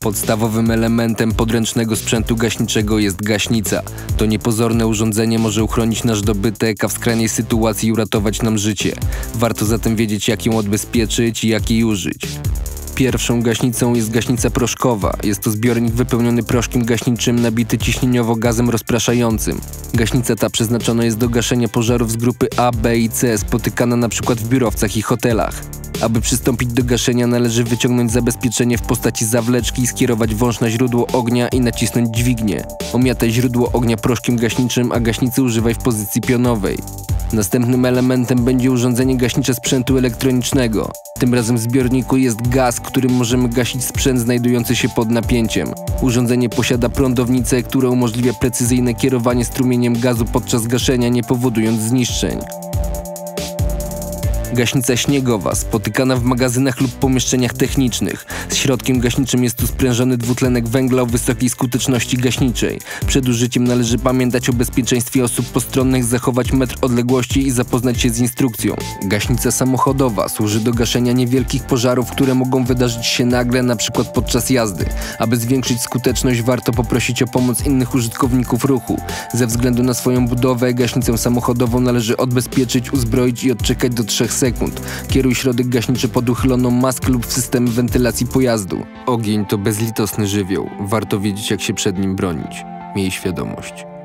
Podstawowym elementem podręcznego sprzętu gaśniczego jest gaśnica. To niepozorne urządzenie może uchronić nasz dobytek, a w skrajnej sytuacji uratować nam życie. Warto zatem wiedzieć, jak ją odbezpieczyć i jak jej użyć. Pierwszą gaśnicą jest gaśnica proszkowa. Jest to zbiornik wypełniony proszkiem gaśniczym nabity ciśnieniowo gazem rozpraszającym. Gaśnica ta przeznaczona jest do gaszenia pożarów z grupy A, B i C, spotykana np. w biurowcach i hotelach. Aby przystąpić do gaszenia należy wyciągnąć zabezpieczenie w postaci zawleczki, skierować wąż na źródło ognia i nacisnąć dźwignię. Omiataj źródło ognia proszkiem gaśniczym, a gaśnicy używaj w pozycji pionowej. Następnym elementem będzie urządzenie gaśnicze sprzętu elektronicznego. Tym razem w zbiorniku jest gaz, którym możemy gasić sprzęt znajdujący się pod napięciem. Urządzenie posiada prądownicę, która umożliwia precyzyjne kierowanie strumieniem gazu podczas gaszenia, nie powodując zniszczeń. Gaśnica śniegowa, spotykana w magazynach lub pomieszczeniach technicznych. Z środkiem gaśniczym jest tu sprężony dwutlenek węgla o wysokiej skuteczności gaśniczej. Przed użyciem należy pamiętać o bezpieczeństwie osób postronnych, zachować metr odległości i zapoznać się z instrukcją. Gaśnica samochodowa służy do gaszenia niewielkich pożarów, które mogą wydarzyć się nagle, np. podczas jazdy. Aby zwiększyć skuteczność, warto poprosić o pomoc innych użytkowników ruchu. Ze względu na swoją budowę, gaśnicę samochodową należy odbezpieczyć, uzbroić i odczekać do 3 sekund. Kieruj środek gaśniczy pod uchyloną maskę lub w system wentylacji pojazdu. Ogień to bezlitosny żywioł. Warto wiedzieć, jak się przed nim bronić. Miej świadomość.